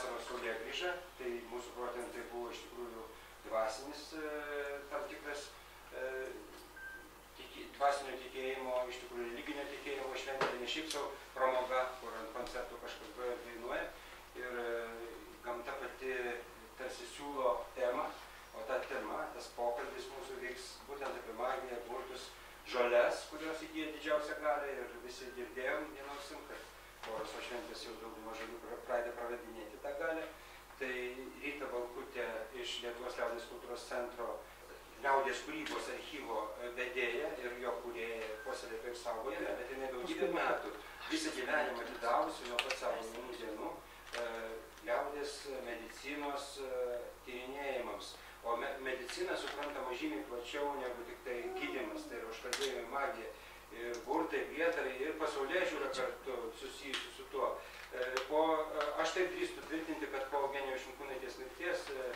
vasaros saulė grįža, tai mūsų protėm tai buvo iš tikrųjų dvasinis e, tam tikras e, tiki, dvasinio tikėjimo, iš tikrųjų religinio tikėjimo šventė, ne šiaip savo pramoga, kur ant koncertų kažkas groja ir dainuoja. Ir e, gamta pati tarsi siūlo temą, o ta tema, tas pokalbis mūsų vyks būtent apie magiją, burtus, žoles, kurios įgyja didžiausią galę ir visi girdėjom vienausim, kad poros šventės jau daugumą žalių pradeda pravedinėti tą galę. Tai Ryta Balkutė iš Lietuvos liaudės kultūros centro liaudės kūrybos archyvo vedėja ir jo kūrėja puoselėtoja ir saugoja, bet jinai daugybę metų visą gyvenimą atidavusi nuo pat savo jaunų dienų e, liaudės medicinos e, tyrinėjimams. O me, medicina suprantama žymiai plačiau negu tik tai gydimas, tai yra užkalbėjimai magija ir burtai, prietarai ir pasaulyje žiūra kartu susijusi su tuo. E, po, e, aš taip drįstu tvirtinti, kad po Eugenijos Šimkūnaitės mirties e,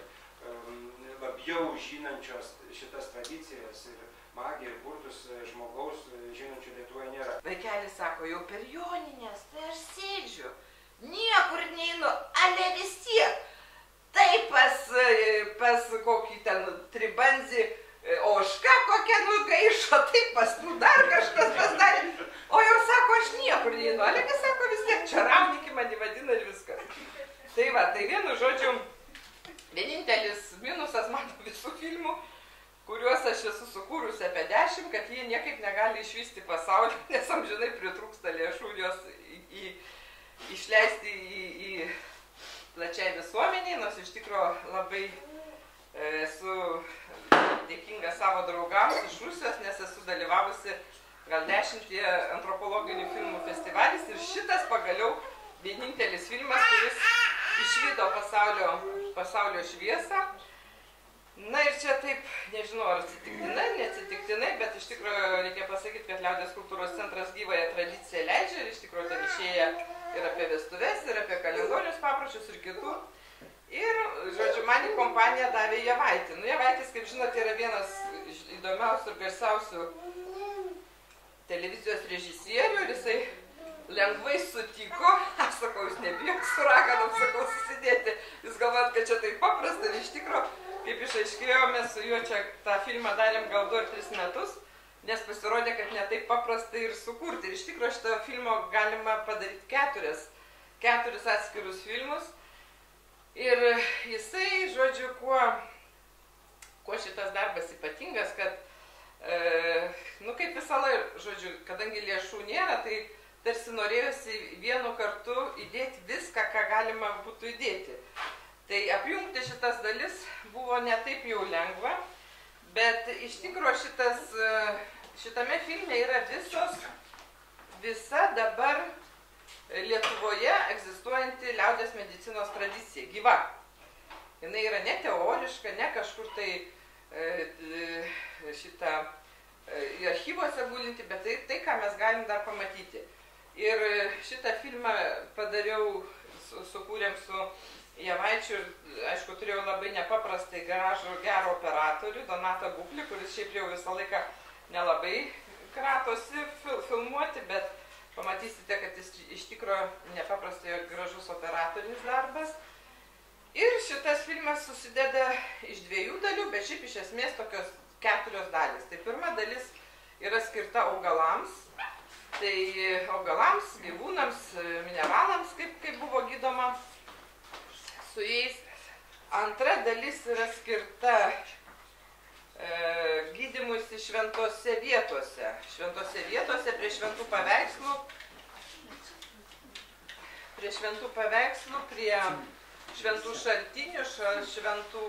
labiau žinančios šitas tradicijas ir magiją ir burtus žmogaus žinančių Lietuvoje nėra. Vaikelis sako, jau per joninės, tai aš sėdžiu, niekur neinu, ale vis tiek. Tai pas, pas kokį ten tribanzį oška kokia nugaišo, tai pas nu dar kažkas pasidarė. O jau sako, aš niekur neinu, ale vis sako, vis tiek čia rauniki mane vadina ir viskas. Tai va, tai vienu žodžiu, vienintelis mano visų filmų, kuriuos aš esu sukūrusi apie dešimt, kad jie niekaip negali išvysti pasaulį, nes amžinai pritrūksta lėšų juos į, į, išleisti į, į plačiai visuomeniai, nors iš tikrųjų labai e, esu dėkinga savo draugams iš Rusijos, nes esu dalyvavusi gal dešimtie antropologinių filmų festivalis ir šitas pagaliau vienintelis filmas, kuris išvydo pasaulio, pasaulio šviesą. Na ir čia taip, nežinau, ar atsitiktinai, neatsitiktinai, bet iš tikrųjų reikia pasakyti, kad Liaudės kultūros centras gyvąją tradiciją leidžia ir iš tikrųjų ten išėję ir apie vestuves, ir apie kalendorius papročius ir kitų. Ir, žodžiu, man į kompaniją davė Javaitį. Nu, Javaitis, kaip žinote, yra vienas iš įdomiausių ir garsiausių televizijos režisierių ir jisai lengvai sutiko, aš sakau, jūs nebijok su raganom, sakau, susidėti, jūs galvojat, kad čia taip paprasta iš tikrųjų kaip išaiškėjo, mes su juo čia tą filmą darėm gal 2 ar 3 metus, nes pasirodė, kad netaip paprasta ir sukurti. Ir iš tikrųjų šitą filmą galima padaryti keturis, keturis atskirus filmus. Ir jisai, žodžiu, kuo, kuo šitas darbas ypatingas, kad, e, nu kaip visą laiką, žodžiu, kadangi lėšų nėra, tai tarsi norėjosi vienu kartu įdėti viską, ką galima būtų įdėti. Tai apjungti šitas dalis buvo ne taip jau lengva, bet iš tikrųjų šitas, šitame filme yra visos, visa dabar Lietuvoje egzistuojanti liaudės medicinos tradicija, gyva. Jis yra ne teoriška, ne kažkur tai šitą į archyvuose gulinti, bet tai, tai, ką mes galim dar pamatyti. Ir šitą filmą padariau, su, sukūrėm su Javaičių aišku, turėjau labai nepaprastai gražų, gerą operatorių, Donatą Buklį, kuris šiaip jau visą laiką nelabai kratosi fil filmuoti, bet pamatysite, kad jis iš tikrųjų nepaprastai gražus operatorinis darbas. Ir šitas filmas susideda iš dviejų dalių, bet šiaip iš esmės tokios keturios dalis. Tai pirma dalis yra skirta augalams, tai augalams, gyvūnams, mineralams, kaip, kaip buvo gydoma su jais. Antra dalis yra skirta e, gydimuisi šventose vietose. Šventose vietose prie šventų paveikslų, prie šventų paveikslų, prie šventų šaltinių, šventų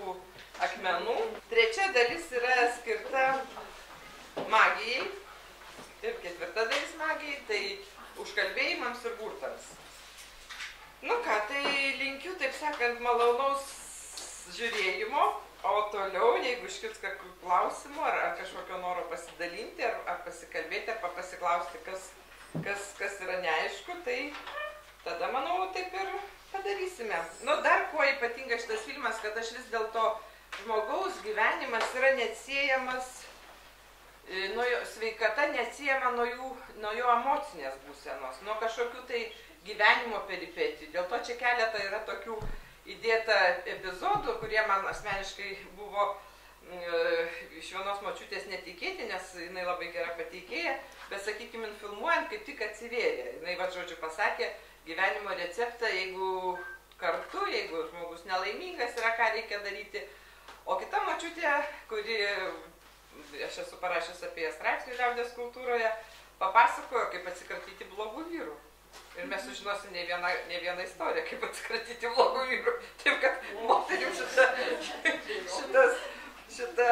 akmenų. Trečia dalis yra skirta magijai. Ir ketvirta dalis magijai, tai užkalbėjimams ir burtams. Nu ką, tai sakant, malonaus žiūrėjimo, o toliau, jeigu iškils kokių klausimų ar, ar kažkokio noro pasidalinti, ar, ar pasikalbėti, ar pasiklausti, kas, kas, kas yra neaišku, tai tada, manau, taip ir padarysime. Nu, dar kuo ypatingas šitas filmas, kad aš vis dėlto žmogaus gyvenimas yra neatsiejamas e, nuo jo, sveikata neatsiejama nuo, jų, nuo jo emocinės būsenos, nuo kažkokių tai gyvenimo peripetijų. Dėl to čia keletą yra tokių įdėta epizodų, kurie man asmeniškai buvo e, iš vienos močiutės netikėti, nes jinai labai gera pateikėja, bet, sakykime, filmuojant kaip tik atsivėrė. Jinai, va, žodžiu, pasakė gyvenimo receptą, jeigu kartu, jeigu žmogus nelaimingas yra, ką reikia daryti. O kita močiutė, kuri, aš esu parašęs apie straipsnį liaudės kultūroje, papasakojo, kaip atsikratyti blogų vyrų. Ir mes sužinosim ne vieną, ne vieną istoriją, kaip atsikratyti blogų vyrų. Taip kad moterim šita, šitas, šita,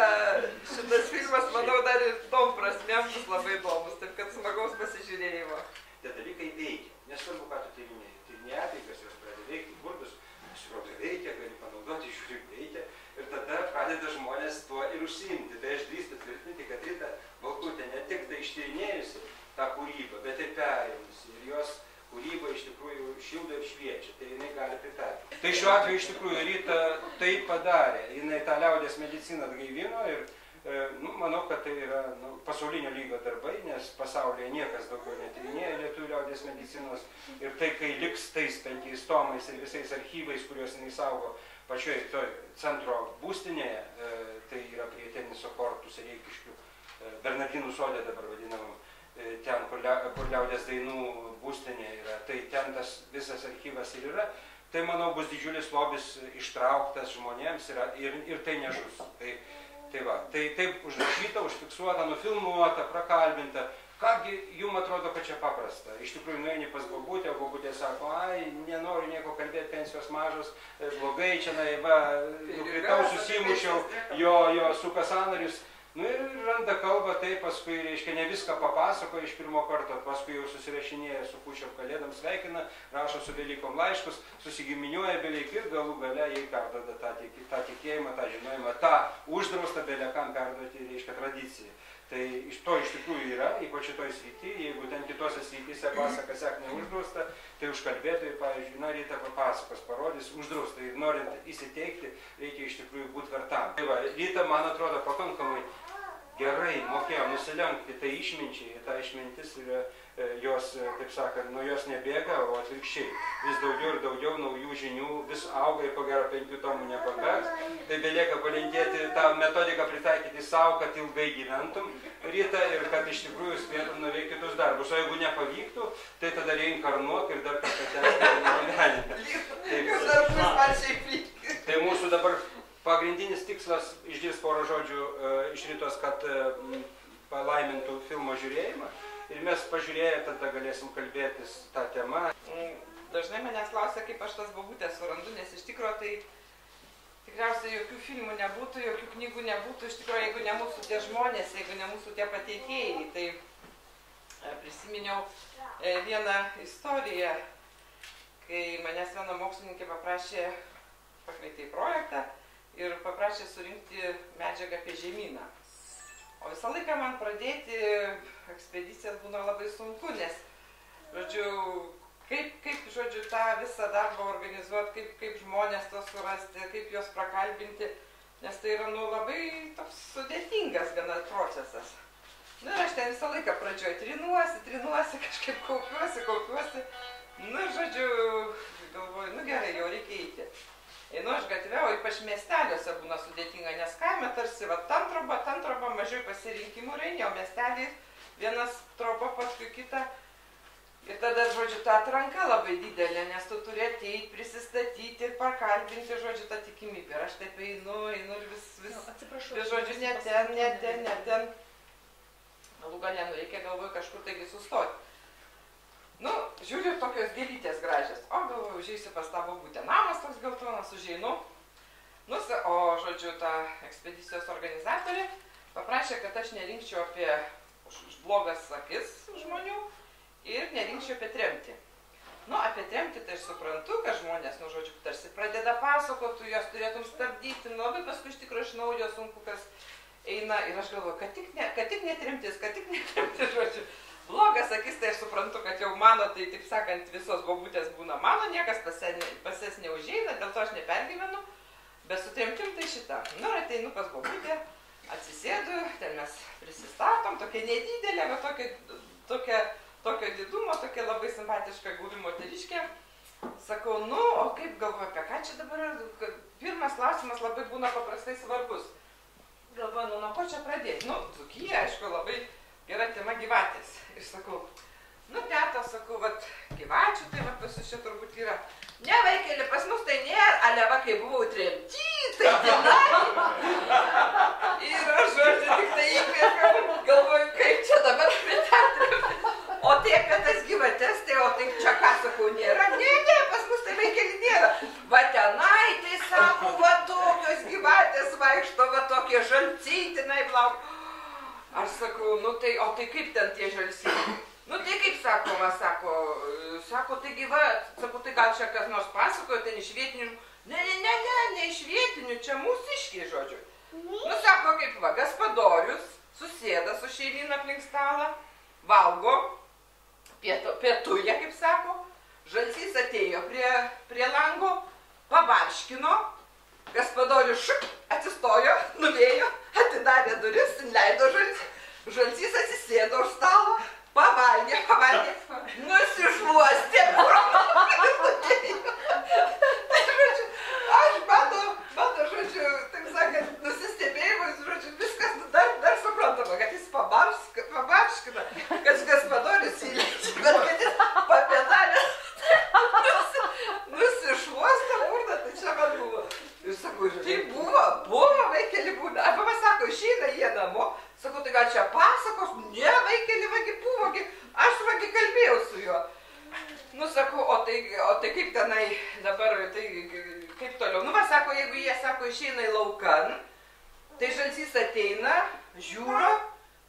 šitas filmas, manau, dar ir tom prasmėm bus labai įdomus. Taip kad smagaus pasižiūrėjimo. Tie dalykai veikia. Nesvarbu, ką tu tyrinėjai. Tyrinėjai apeigas, jos pradeda veikti, burtus, pasirodo veikia, gali panaudoti, žiūri, veikia. Ir tada pradeda žmonės tuo ir užsiimti. Tai aš drįstu tvirtinti, kad Rita Valkutė ne tik tai ištyrinėjusi tą kūrybą, bet ir perėmusi. Ir jos kūryba iš tikrųjų šildo ir šviečia. Tai jinai gali pritaikyti. Tai šiuo atveju iš tikrųjų Rita tai padarė. Jinai tą liaudės mediciną atgaivino ir E, nu, manau, kad tai yra nu, pasaulinio lygio darbai, nes pasaulyje niekas daugiau netyrinėja lietuvių liaudės medicinos. Ir tai, kai liks tais penkiais tomais ir visais archyvais, kuriuos jis saugo pačioje to centro būstinėje, e, tai yra prie teniso kortų Sereikiškių, Bernardinų sodė dabar vadinamam, e, ten, kur, lia, kur liaudės dainų būstinė yra, tai ten tas visas archyvas ir yra. Tai, manau, bus didžiulis lobis ištrauktas žmonėms ir, ir, ir tai nežus. Tai, Tai va, tai taip užrašyta, užfiksuota, nufilmuota, prakalbinta. Kągi jum atrodo, kad čia paprasta. Iš tikrųjų, nueini pas bobutę, o bobutė sako, ai, nenoriu nieko kalbėti, pensijos mažos, e, blogai čia, na, va, nukritau, susimušiau, jo, jo suka sanarius. Nu ir randa kalbą, tai paskui, reiškia, ne viską papasako iš pirmo karto, paskui jau susirašinėja su kučiam kalėdam, sveikina, rašo su Velykom laiškus, susigiminiuoja beveik ir galų gale jai perdoda tą, tą tikėjimą, tą žinojimą, tą uždraustą belekam perduoti, reiškia, tradiciją. Tai iš to iš tikrųjų yra, ypač šitoj srity, jeigu ten kitose srityse pasaka sek neuždrausta, tai užkalbėtojai, pavyzdžiui, na, ryta papasakos, parodys, uždrausta ir norint įsiteikti, reikia iš tikrųjų būti vertam. Tai va, ryta, man atrodo, pakankamai gerai mokėjo nusilenkti tai išminčiai, ta išmintis yra jos, e, taip sakant, nuo jos nebėga, o atvirkščiai. Vis daugiau ir daugiau naujų žinių, vis auga ir ko gero penkių tomų nepakaks. Tai belieka palinkėti tą metodiką pritaikyti savo, kad ilgai gyventum rytą ir kad iš tikrųjų spėtum nuveikti kitus darbus. O jeigu nepavyktų, tai tada reinkarnuok ir dar kartą tęsti tai mūsų dabar pagrindinis tikslas išgirst porą žodžių e, iš rytos, kad e, palaimintų filmo žiūrėjimą. Ir mes pažiūrėję tada galėsim kalbėtis tą temą. Mm, dažnai manęs klausia, kaip aš tas babutės surandu, nes iš tikrųjų tai tikriausiai jokių filmų nebūtų, jokių knygų nebūtų, iš tikrųjų, jeigu ne mūsų tie žmonės, jeigu ne mūsų tie pateikėjai. Tai e, prisiminiau e, vieną istoriją, kai manęs viena mokslininkė paprašė, pakvietė į projektą ir paprašė surinkti medžiagą apie žemyną. O visą laiką man pradėti ekspedicijas būna labai sunku, nes, žodžiu, kaip, kaip žodžiu, tą visą darbą organizuoti, kaip, kaip žmonės to surasti, kaip juos prakalbinti, nes tai yra, nu, labai toks sudėtingas gana procesas. Nu, ir aš ten visą laiką pradžioje trinuosi, trinuosi, kažkaip kaupiuosi, kaupiuosi. Nu, žodžiu, galvoju, nu gerai, jau reikia eiti einu aš gatve, o ypač miesteliuose būna sudėtinga, nes kaime tarsi, va, tam troba, tam troba, mažiau pasirinkimų reikia, o miestelį vienas troba paskui kitą. Ir tada, žodžiu, ta atranka labai didelė, nes tu turi ateiti, prisistatyti ir pakalbinti, žodžiu, tą tikimybę. Ir aš taip einu, einu ir vis, vis, nu. Vis, žodžiu, ne ten, ne ten, ne ten. Galų galę, nu, reikia galvoju kažkur taigi sustoti. Nu, žiūriu, tokios gėlytės gražios. O, galvoju, užeisiu pas tavo būtę. Namas toks geltonas, užeinu. Nu, o, žodžiu, ta ekspedicijos organizatorė paprašė, kad aš nerinkčiau apie už, už blogas akis žmonių ir nerinkčiau apie tremtį. Nu, apie tremtį tai aš suprantu, kad žmonės, nu, žodžiu, tarsi pradeda pasakoti, juos turėtum stabdyti, nu, labai paskui iš tikrųjų iš naujo sunku kas eina ir aš galvoju, kad tik, ne, kad tik netrimtis, kad tik netrimtis, žodžiu blogas akis, tai aš suprantu, kad jau mano, tai taip sakant, visos bobutės būna mano, niekas pas jas neužeina, dėl to aš nepergyvenu, bet su tremtim tai šitą. Nu, ir ateinu pas bobutę, atsisėdu, ten mes prisistatom, tokia nedidelė, bet tokia, tokia, tokio didumo, tokia labai simpatiška gūri moteriškė. Sakau, nu, o kaip galvoju, apie ką čia dabar yra? Pirmas klausimas labai būna paprastai svarbus. Galvoju, nu, nuo ko čia pradėti? Nu, Dzukija, aišku, labai gera tema gyvatės. Ir sakau, nu, teta, sakau, vat, gyvačių, tai vat pas jūs čia turbūt yra. Ne, vaikeli, pas mus tai nėra, ale va, kai buvau tremty, tai tenai. Ir aš, žodžiu, tik tai įkvėpiau, galvoju, kaip čia dabar apie tą tremtį. O tai apie tas gyvates, tai o tai čia ką sakau, nėra? Ne, ne, pas mus tai vaikeli nėra. Va tenai, tai sako, va tokios gyvatės vaikšto, va tokie žalcytinai blauk. Aš sakau, nu tai, o tai kaip ten tie žalsyti? Nu tai kaip sakoma, sako, sako, taigi va, sako, tai gal čia kas nors pasakojo, ten iš vietinių, ne, ne, ne, ne, ne iš vietinių, čia mūsiškiai, žodžiu. Nu sako, kaip va, gaspadorius susėda su šeimyna aplink stalą, valgo, pietu, pietuja, kaip sako, žalsys atėjo prie, prie lango, pabarškino, gaspadorius šuk, atsistojo, nuvėjo, atidarė duris, leido žalsys, žalsys atsisėdo už stalo, pavalgė, pavalgė, nusišluostė. tai, žodžiu, aš mano, mano, žodžiu, taip sakant, nusistebėjimas, žodžiu, viskas dar, dar suprantama, kad jis pabaršk, pabarškina, kad gaspadorius įleidžia, bet kad jis papėdalė nusi, nusišluostė burną, tai čia man buvo. Ir sakau, tai buvo, buvo, vaikeli būna. Arba man sako, išeina jie namo, gal čia pasakos, ne, vaikeli, vagi buvo, gi, aš vagi kalbėjau su juo. Nu, sakau, o tai, o tai kaip tenai dabar, tai kaip toliau? Nu, va, sako, jeigu jie, sako, išeina į laukan, tai žalsys ateina, žiūro,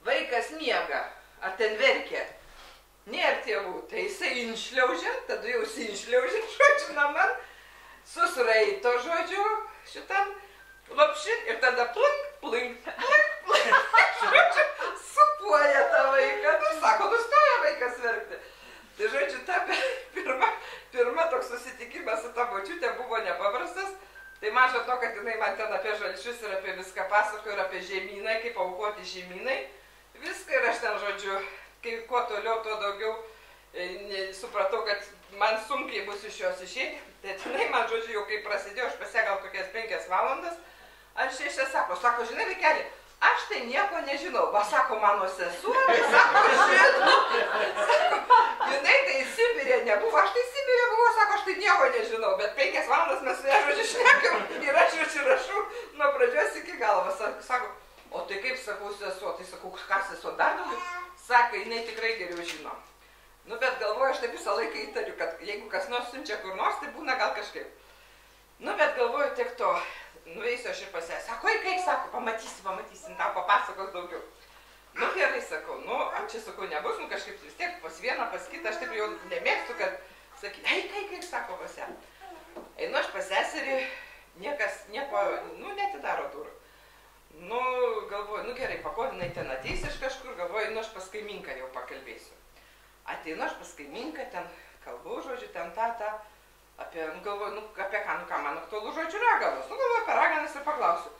vaikas miega, ar ten verkia. Nėra tėvų, tai jisai inšliaužia, tada jau jisai inšliaužia, žodžiu, na man, susraito, žodžiu, šitam lopšin ir tada plink, plink, plink, žodžiu, supuoja tą vaiką, nu, sako, nustoja vaikas verkti. Tai, žodžiu, ta pirma, pirma toks susitikimas su ta močiutė buvo nepaprastas. Tai maža to, kad jinai man ten apie žalčius ir apie viską pasakojo ir apie žemyną, kaip aukoti žemynai. Viską ir aš ten, žodžiu, kai kuo toliau, tuo daugiau e, ne, supratau, kad man sunkiai bus iš jos išėti. Tai jinai man, žodžiu, jau kai prasidėjo, aš pasie gal kokias penkias valandas, aš šešias sako, sako, žinai, vaikeli, aš tai nieko nežinau. Va, sako mano sesuo, sako, žinau. Sako, jinai tai Sibirė nebuvo, aš tai Sibirė buvau, sako, aš tai nieko nežinau, bet penkias valandas mes su ja, žodžiu, šnekam ir aš žodžiu rašau nuo pradžios iki galo. Sako, o tai kaip sakau sesuo, tai sakau, ką sesuo dar daugiau? Sako, jinai tikrai geriau žino. Nu, bet galvoju, aš taip visą laiką įtariu, kad jeigu kas nors siunčia kur nors, tai būna gal kažkaip. Nu, bet galvoju, tiek to, nueisiu aš ir pas ją. Sako, oi, kaip sako, pamatysi, pamatysim, tau papasakos daugiau. Nu, gerai, sakau, nu, čia, sakau, nebus, nu, kažkaip vis tiek pas vieną, pas kitą, aš taip jau nemėgstu, kad, sakyt, ei, kaip, kaip, sako pas ją. Einu aš pas seserį, niekas, nieko, nu, netidaro durų. Nu, galvoju, nu gerai, pakodinai ten ateis iš kažkur, galvoju, nu, aš pas kaiminką jau pakalbėsiu. Ateinu aš pas kaiminką, ten kalbu, žodžiu, ten tą, tą, apie, nu, galvoju, nu, apie ką, nu, ką man aktualu, žodžiu, raganos. Nu, galvoju, apie raganas ir paklausiu.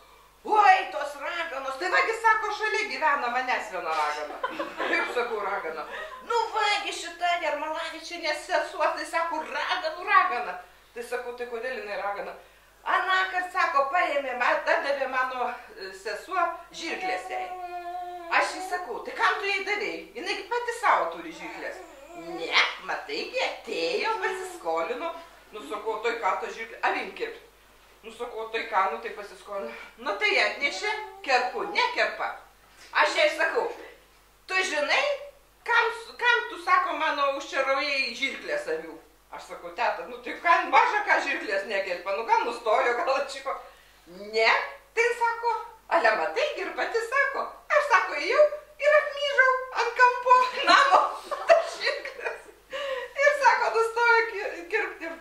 Oi, tos raganos, tai vagi sako, šalia gyvena manęs viena ragana. Kaip sakau, ragana. Nu, vagi šita Jarmalavičienė sesuo, tai sako, raganų ragana. Tai sakau, tai kodėl jinai ragana? Anakart, sako, paėmė, atdavė mano e, sesuo žirklės jai. Aš jį sakau, tai kam tu jai davėjai? Jinai pati savo turi žirklės. Ne, mataigi, atėjo, pasiskolino. Nu, sakau, tai ką to žirklė, avim kirpt. Nu, sakau, tai ką, nu, tai pasiskolino. Nu, tai atnešė, kerpu, nekerpa. Aš jai sakau, tu žinai, kam, kam tu, sako, mano užčiaraujai žirklės avių? Aš sakau, teta, nu tai ką, maža ką žirklės nekerpa, nu gal nustojo, gal atšiko. Ne, tai sako, ale matai, ir pati sako, aš sako, jau ir apmyžau ant kampo namo tas žirklės. Ir sako, nustojo kirpti.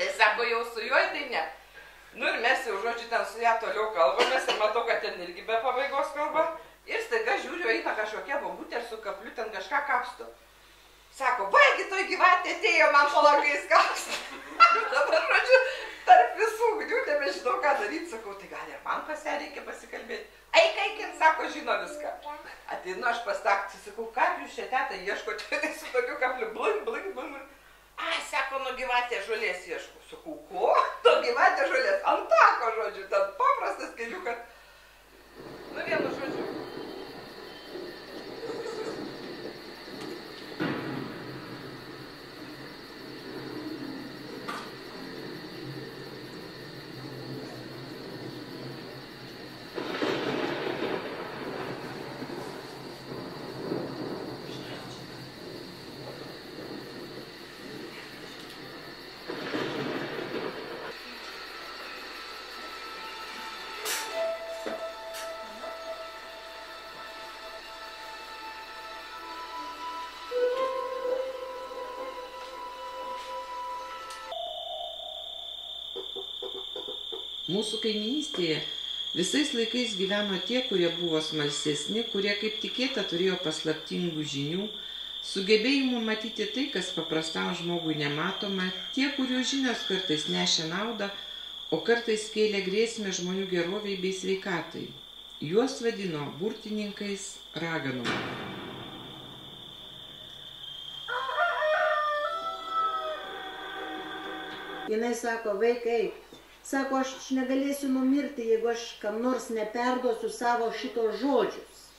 Tai sako, jau su juo, tai ne. Nu ir mes jau, žodžiu, ten su ją toliau kalbamės ir matau, kad ten irgi be pabaigos kalba. Ir staiga žiūriu, eina kažkokia bobutė su kapliu ten kažką kapsto. Sako, vaigi toj gyvatė atėjo man po langais kapsto. Dabar, žodžiu, tarp visų ugnių nebežinau, ką daryti. Sakau, tai gal ir man pas ją reikia pasikalbėti. eik, eik, jin sako, žino viską. Ateinu aš pas taktį, sakau, kaip jūs čia tetą ieškote, tai su tokiu kapliu, blink, blink, blink. A, sako, nu gyvatė žolės ieškau. Sakau, ko? Nu gyvatė žolės, ant tako, žodžiu, ten paprastas keliukas. Nu vienu Mūsų kaiminystėje visais laikais gyveno tie, kurie buvo smalsesni, kurie kaip tikėta turėjo paslaptingų žinių, sugebėjimų matyti tai, kas paprastam žmogui nematoma, tie, kurių žinios kartais nešė naudą, o kartais kėlė grėsmę žmonių geroviai bei sveikatai. Juos vadino burtininkais raganom. Jinai sako, vaikai, sako, aš negalėsiu numirti, jeigu aš kam nors neperduosiu savo šito žodžius.